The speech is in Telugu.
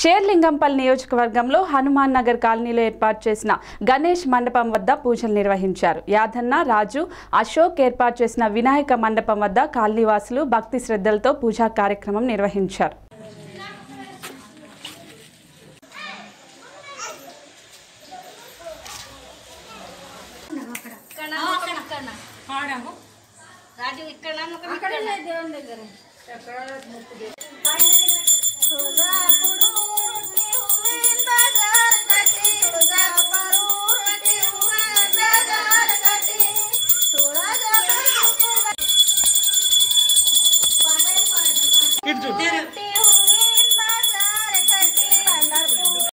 షేర్లింగంపల్లి నియోజకవర్గంలో హనుమాన్ నగర్ కాలనీలో ఏర్పాటు చేసిన గణేష్ మండపం వద్ద పూజలు నిర్వహించారు. యాదన్న రాజు అశోక్ ఏర్పాటు చేసిన వినాయక మండపం వద్ద కాలనీవాసులు భక్తి శ్రద్ధలతో పూజా కార్యక్రమం నిర్వహించారు. రాజు ఇక్కడ किट जो